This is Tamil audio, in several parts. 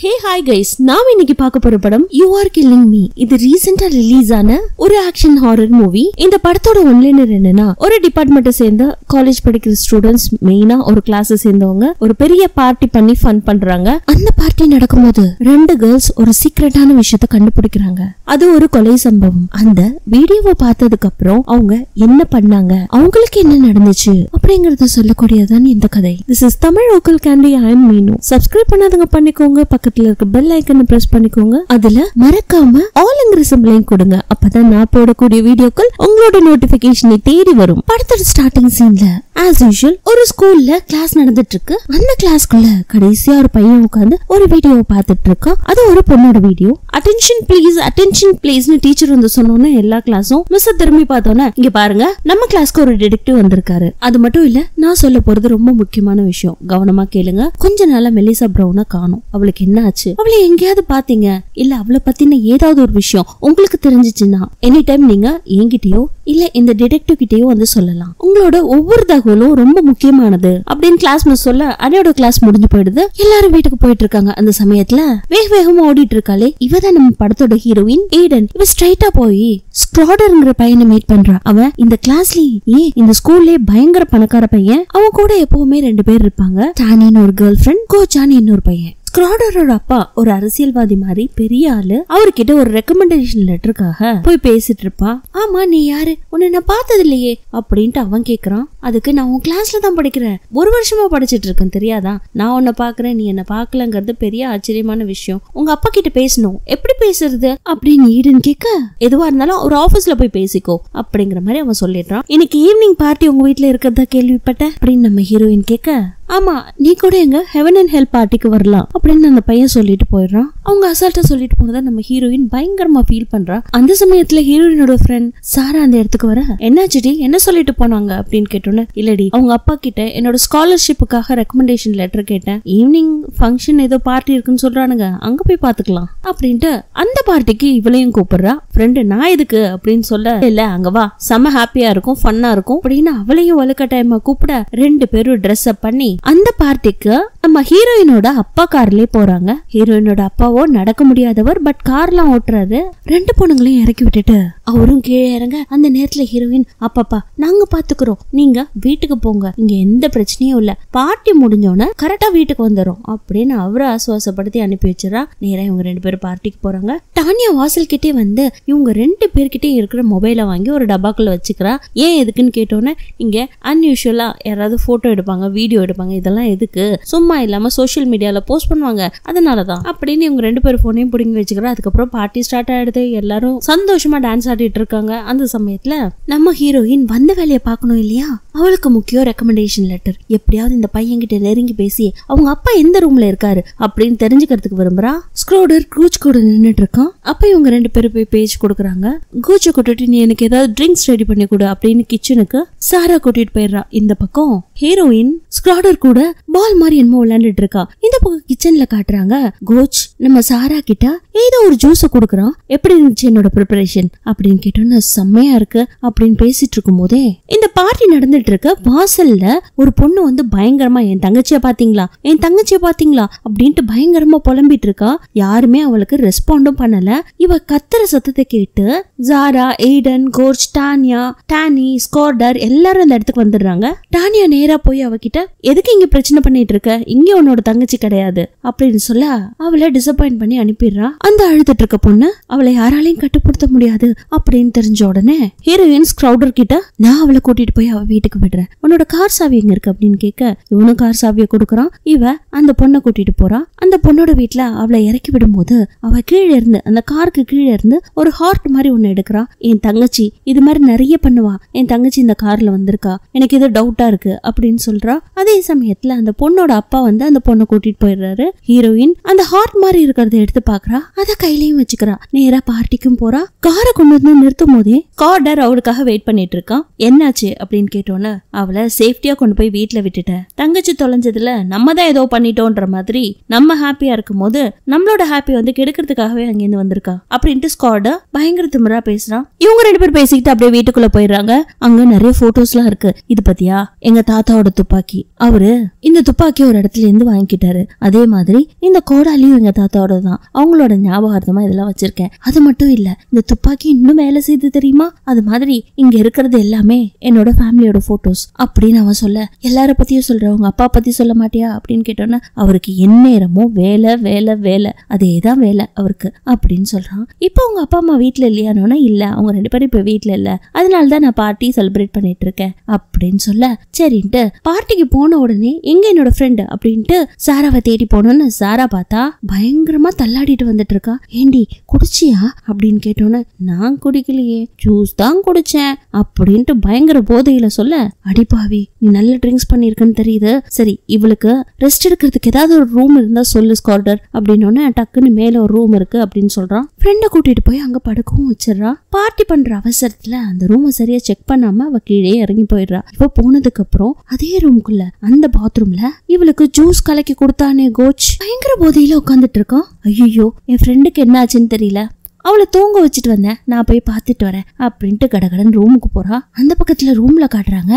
ஹே ஹாய் கைஸ் நாம் இன்னைக்கு பார்க்க போற படம் யூ ஆர் கில்லிங் மீ இது ரீசெண்டா ரிலீஸ் ஆன ஒரு ஆக்ஷன் ஹாரர் மூவி இந்த படத்தோட ஒன்லைனர் என்னன்னா ஒரு டிபார்ட்மெண்ட்டை சேர்ந்த காலேஜ் படிக்கிற ஸ்டூடெண்ட்ஸ் மெயினா ஒரு கிளாஸ் சேர்ந்தவங்க ஒரு பெரிய பார்ட்டி பண்ணி ஃபன் பண்றாங்க. அந்த பார்ட்டி நடக்கும்போது ரெண்டு கேர்ள்ஸ் ஒரு சீக்ரெட்டான விஷயத்த கண்டுபிடிக்கிறாங்க. அது ஒரு கொலை சம்பவம். அந்த வீடியோவை பார்த்ததுக்கு அப்புறம் அவங்க என்ன பண்ணாங்க? அவங்களுக்கு என்ன நடந்துச்சு? அப்படிங்கறத சொல்லக்கூடியதுதான் இந்த கதை. திஸ் இஸ் தமிழ் ஓக்கல் கேண்டி ஐ மீனு சப்ஸ்கிரைப் பண்ணாதவங்க பண்ணிக்கோங்க. பக்கத்துல இருக்க பெல் ஐக்கனை பிரஸ் பண்ணிக்கோங்க. அதுல மறக்காம ஆல்ங்கிற சிம்பிளையும் கொடுங்க. அப்பதான் நான் போடக்கூடிய வீடியோக்கள் உங்களோட நோட்டிபிகேஷனை தேடி வரும். படத்தோட ஸ்டார்டிங் சீன்ல ஆஸ் யூஷுவல் ஒரு ஸ்கூல்ல கிளாஸ் நடந்துட்டு இருக்கு அந்த கிளாஸ்க்குள்ள கடைசியா ஒரு பையன் உட்காந்து ஒரு வீடியோ பார்த்துட்டு இருக்கான் அது ஒரு பொண்ணோட வீடியோ அட்டென்ஷன் ப்ளீஸ் அட்டென்ஷன் ப்ளீஸ்னு டீச்சர் வந்து சொன்னோன்னே எல்லா கிளாஸும் மிஸ் திரும்பி பார்த்தோன்னே இங்க பாருங்க நம்ம கிளாஸ்க்கு ஒரு டிடெக்டிவ் வந்திருக்காரு. அது மட்டும் இல்ல நான் சொல்ல போறது ரொம்ப முக்கியமான விஷயம். கவனமா கேளுங்க. கொஞ்ச நாளா மெலிசா பிரவுனா காணும். அவளுக்கு என்ன ஆச்சு அவளை எங்கேயாவது பாத்தீங்க இல்ல அவளை பத்தின ஏதாவது ஒரு விஷயம் உங்களுக்கு தெரிஞ்சிச்சுன்னா? எனி டைம் நீங்க என்கிட்டயோ இல்ல இந்த டிடெக்டிவ் கிட்டயோ வந்து சொல்லலாம். உங்களோட ஒவ்வொரு தகவலும் ரொம்ப முக்கியமானது. அப்படின்னு கிளாஸ் மிஸ் சொல்ல அனையோட கிளாஸ் முடிஞ்சு போயிடுது. எல்லாரும் வீட்டுக்கு போயிட்டு இருக்காங்க அந்த சமயத்துல. வேக வேகமா ஓடிட்டு இருக்காளே. இவ தான் நம்ம படத்தோட ஹீரோயின் ஏடன் இவ ஸ்ட்ரைட்டா போய் ஸ்க்ராடர்ங்கிற பையனை மீட் பண்றா. அவன் இந்த கிளாஸ்லயே ஏன் இந்த ஸ்கூல்லே பயங்கர பணக்கார பையன்? அவன் கூட எப்பவுமே ரெண்டு பேர் இருப்பாங்க. டானின்னு ஒரு கேர்ள் ஃபிரெண்ட் கோச்சானி இன்னொரு பையன். ஸ்க்ராடரோட அப்பா ஒரு அரசியல்வாதி மாதிரி பெரிய ஆளு. அவர்கிட்ட ஒரு ரெக்கமெண்டேஷன் லெட்டருக்காக போய் பேசிட்டு இருப்பா. ஆமா நீ யாரு? உன்னை நான் பார்த்தது இல்லையே அப்படின்ட்டு அவன் கேக்குறான். அதுக்கு நான் உன் கிளாஸ்ல தான் படிக்கிறேன். ஒரு வருஷமா படிச்சுட்டு இருக்கேன் தெரியாதா? நான் உன்னை பாக்குறேன் நீ என்ன பாக்கலங்கிறது பெரிய ஆச்சரியமான விஷயம். உங்க அப்பா கிட்ட பேசணும். எப்படி பேசுறது? அப்படின்னு ஈடன் கேட்க எதுவா இருந்தாலும் ஒரு ஆபீஸ்ல போய் பேசிக்கோ அப்படிங்கிற மாதிரி அவன் சொல்லிடுறான். இன்னைக்கு ஈவினிங் பார்ட்டி உங்க வீட்டுல இருக்கிறதா கேள்விப்பட்ட அப்படின்னு நம்ம ஹீரோயின் கேட்க ஆமா நீ கூட எங்க ஹெவன் அண்ட் ஹெல்ப் பார்ட்டிக்கு வரலாம் அப்படின்னு அந்த பையன் சொல்லிட்டு போயிடுறான். அவங்க அசால்ட்டா சொல்லிட்டு போனதை நம்ம ஹீரோயின் பயங்கரமா ஃபீல் பண்றா. அந்த சமயத்துல ஹீரோயினோட ஃப்ரெண்ட் சாரா அந்த இடத்துக்கு வர என்னாச்சுடி? என்ன சொல்லிட்டு போனாங்க? அப்படின்னு கேட்டோன்னே? இல்லடி. அவங்க அப்பா கிட்ட என்னோட ஸ்காலர்ஷிப்புக்காக ரெக்கமெண்டேஷன் லெட்டர் கேட்டேன். ஈவினிங் ஃபங்க்ஷன் ஏதோ பார்ட்டி இருக்குன்னு சொல்றானுங்க. அங்க போய் பாத்துக்கலாம் அப்படின்ட்டு அந்த பார்ட்டிக்கு இவளையும் கூப்பிடுறா. ஃப்ரெண்டு நான் எதுக்கு? அப்படின்னு சொல்ல இல்ல அங்க வா. செம ஹாப்பியா இருக்கும் ஃபன்னா இருக்கும். அப்படின்னு அவளையும் வலுக்கட்டாயமா கூப்பிட ரெண்டு பேரும் ட்ரெஸ் அப் பண்ணி அந்த பார்ட்டிக்கு நம்ம ஹீரோயினோட அப்பா கார்லயே போறாங்க. ஹீரோயினோட அப்பாவோ நடக்க முடியாதவர் பட் கார்லாம் ஓட்டுறாரு. ரெண்டு பொண்ணுங்களையும் இறக்கி விட்டுட்டு அவரும் கீழே இறங்க அந்த நேரத்துல ஹீரோயின் அப்பாப்பா நாங்க பாத்துக்கிறோம். நீங்க வீட்டுக்கு போங்க. இங்க எந்த பிரச்சனையும் இல்ல. பார்ட்டி முடிஞ்சோன்னே கரெக்டா வீட்டுக்கு வந்துடும் அப்படின்னு அவரை ஆசுவாசப்படுத்தி அனுப்பி வச்சிடறா. நேரா இவங்க ரெண்டு பேரும் பார்ட்டிக்கு போறாங்க. டானியா வாசல் கிட்டே வந்து இவங்க ரெண்டு பேர்கிட்டயே இருக்கிற மொபைலை வாங்கி ஒரு டப்பாக்குள்ள வச்சுக்கிறா. ஏன் எதுக்குன்னு கேட்டோன்னே இங்க அன்யூஷுவலா யாராவது போட்டோ எடுப்பாங்க வீடியோ எடுப்பாங்க இதெல்லாம் எதுக்கு? சும்மா இல்லாம சோஷியல் மீடியாவில் போஸ்ட் பண்ணுவாங்க. அதனால தான் அப்படின்னு இவங்க ரெண்டு பேர் ஃபோனையும் பிடிங்கி வச்சுக்கிறா அதுக்கப்புறம் பார்ட்டி ஸ்டார்ட் ஆயிடுது. எல்லாரும் சந்தோஷமா டான்ஸ் ஆடிட்டு இருக்காங்க. அந்த சமயத்தில் நம்ம ஹீரோயின் வந்த வேலையை பார்க்கணும் இல்லையா? அவளுக்கு முக்கியம் ரெக்கமெண்டேஷன் லெட்டர் எப்படியாவது இந்த பையன் கிட்ட நெருங்கி பேசி அவங்க அப்பா எந்த ரூம்ல இருக்காரு அப்படின்னு தெரிஞ்சுக்கிறதுக்கு விரும்புறா? ஸ்க்ரோடர் கூச் கூட நின்றுட்டு இருக்கான். அப்ப இவங்க ரெண்டு பேரும் போய் பேஜ் கொடுக்குறாங்க. கூச்சை கூட்டிட்டு நீ எனக்கு ஏதாவது ட்ரிங்க்ஸ் ரெடி பண்ணி கொடு அப்படின்னு கிச்சனுக்கு சாரா கூட்டிட்டு போயிடுறா. இந்த பக்கம் ஹீரோயின் ஸ்க்ராடர் கூட பால் மாதிரி என்னமோ விளையாண்டுட்டு இருக்கா இந்த பக்கம் கிச்சன்ல காட்டுறாங்க கோச் நம்ம சாரா கிட்ட ஏதோ ஒரு ஜூஸ குடுக்குறான். எப்படி இருந்துச்சு என்னோட ப்ரிப்பரேஷன் அப்படின்னு கேட்டோன்னு செம்மையா இருக்கு அப்படின்னு பேசிட்டு இருக்கும் போதே இந்த பார்ட்டி நடந்துட்டு இருக்க வாசல்ல ஒரு பொண்ணு வந்து பயங்கரமா என் தங்கச்சிய பாத்தீங்களா என் தங்கச்சிய பாத்தீங்களா அப்படின்ட்டு பயங்கரமா புலம்பிட்டு இருக்கா யாருமே அவளுக்கு ரெஸ்பாண்டும் பண்ணல. இவ கத்துற சத்தத்தை கேட்டு ஜாரா எய்டன் கோர்ச் டானியா டானி ஸ்கார்டர் எல்லாரும் அந்த இடத்துக்கு வந்துடுறாங்க. டானியா நேரா போய் அவகிட்ட எதுக்கு இங்க பிரச்சனை பண்ணிட்டு இருக்க இங்க உன்னோட தங்கச்சி கிடையாது அப்படின்னு சொல்ல அவளை டிசப்பாயிண்ட் பண்ணி அனுப்பிடுறான் அந்த அழுதுட்டு இருக்க பொண்ணு அவளை யாராலையும் கட்டுப்படுத்த முடியாது அப்படின்னு தெரிஞ்ச உடனே ஹீரோயின்ஸ் கிரௌடர் கிட்ட நான் அவளை கூட்டிட்டு போய் அவ வீட்டுக்கு விடுறேன். உன்னோட கார் சாவி எங்க இருக்கு அப்படின்னு கேட்க இவனும் கார் சாவியை கொடுக்குறான். இவ அந்த பொண்ணை கூட்டிட்டு போறான் அந்த பொண்ணோட வீட்ல அவளை இறக்கி விடும்போது அவ கீழே இருந்து அந்த காருக்கு கீழே இருந்து ஒரு ஹார்ட் மாதிரி ஒண்ணு எடுக்கிறான் என் தங்கச்சி இது மாதிரி நிறைய பண்ணுவா. என் தங்கச்சி இந்த கார்ல வந்திருக்கா. எனக்கு இது டவுட்டா இருக்கு அப்படின்னு சொல்றா. அதே சமயத்துல அந்த பொண்ணோட அப்பா வந்து அந்த பொண்ணை கூட்டிட்டு போயிடுறாரு ஹீரோயின் அந்த ஹார்ட் மாதிரி இருக்கிறத எடுத்து பாக்குறா அத கையிலயும் வச்சுக்கிறா. நேரா பார்ட்டிக்கும் போறா. காரை கொண்டு வந்து நிறுத்தும் போதே கார்டர் அவளுக்காக வெயிட் பண்ணிட்டு இருக்கான் என்னாச்சு அப்படின்னு கேட்டோன்னு அவளை சேஃப்டியா கொண்டு போய் வீட்டுல விட்டுட்டேன் தங்கச்சி தொலைஞ்சதுல நம்ம தான் ஏதோ பண்ணிட்டோன்ற மாதிரி நம்ம ஹாப்பியா இருக்கும் போது நம்மளோட ஹாப்பி வந்து கெடுக்கிறதுக்காகவே அங்கிருந்து வந்திருக்கா. அப்படின்ட்டு ஸ்காட பயங்கர திமிரா பேசுறான் இவங்க ரெண்டு பேரும் பேசிக்கிட்டு அப்படியே வீட்டுக்குள்ள போயிடுறாங்க. அங்க நிறைய போட்டோஸ் எல்லாம் இருக்கு. இது பத்தியா? எங்க தாத்தாவோட துப்பாக்கி. அவரு இந்த இந்த துப்பாக்கி ஒரு இடத்துல இருந்து வாங்கிக்கிட்டாரு. அதே மாதிரி இந்த கோடாலியும் எங்க தாத்தாவோட தான் அவங்களோட ஞாபகார்த்தமா இதெல்லாம் வச்சிருக்கேன். அது மட்டும் இல்ல இந்த துப்பாக்கி இன்னும் வேலை செய்து தெரியுமா? அது மாதிரி இங்க இருக்கிறது எல்லாமே என்னோட ஃபேமிலியோட போட்டோஸ். அப்படின்னு அவன் சொல்ல எல்லார பத்தியும் சொல்ற உங்க அப்பா பத்தி சொல்ல மாட்டியா? அப்படின்னு கேட்டோன்னா அவருக்கு எந்நேரமும் வேலை வேலை வேலை. அதே தான் வேலை அவருக்கு. அப்படின்னு சொல்றான். இப்போ உங்க அப்பா அம்மா வீட்டுல இல்லையானோன்னா இல்ல அவங்க ரெண்டு பேரும் இப்ப வீட்டுல இல்ல. அதனால தான் நான் பார்ட்டி செலிப்ரேட் பண்ணிட்டு இருக்கேன். அப்படின்னு சொல்ல சரின்ட்டு பார்ட்டிக்கு போன உடனே எங்க என்னோட ஃப்ரெண்டு அப்படின்ட்டு சாராவை தேடி போனோன்னு சாரா பார்த்தா பயங்கரமா தள்ளாடிட்டு வந்துட்டு இருக்கா. ஏண்டி குடிச்சியா? அப்படின்னு கேட்டோன்னு நான் குடிக்கலையே ஜூஸ் தான் குடிச்சேன் அப்படின்ட்டு பயங்கர போதையில சொல்ல அடிப்பாவி நீ நல்ல ட்ரிங்க்ஸ் பண்ணிருக்குன்னு தெரியுது. சரி இவளுக்கு ரெஸ்ட் எடுக்கிறதுக்கு ஏதாவது ஒரு ரூம் இருந்தா சொல்லு ஸ்கார்டர் அப்படின்னு டக்குன்னு மேல ஒரு ரூம் இருக்கு அப்படின்னு சொல்றான். ஃப்ரெண்டை கூட்டிட்டு போய் அங்க படுக்கவும் வச்சிடறா. பார்ட்டி பண்ற அவசரத்துல அந்த ரூமை சரியா செக் பண்ணாம அவ கீழே இறங்கி போயிடுறா. இவ போனதுக்கு அப்புறம் அதே ரூம்குள்ள அந்த பாத்ரூம்ல இவளுக்கு ஜூஸ் கலக்கி கொடுத்தானே கோச்? பயங்கர போதையில உட்காந்துட்டு இருக்கான் ஐயோ என் ஃப்ரெண்டுக்கு என்ன ஆச்சுன்னு தெரியல. அவளை தூங்க வச்சுட்டு வந்தேன். நான் போய் பார்த்துட்டு வரேன் அப்படின்ட்டு கடகடன் ரூமுக்கு போறா. அந்த பக்கத்துல ரூம்ல காட்டுறாங்க.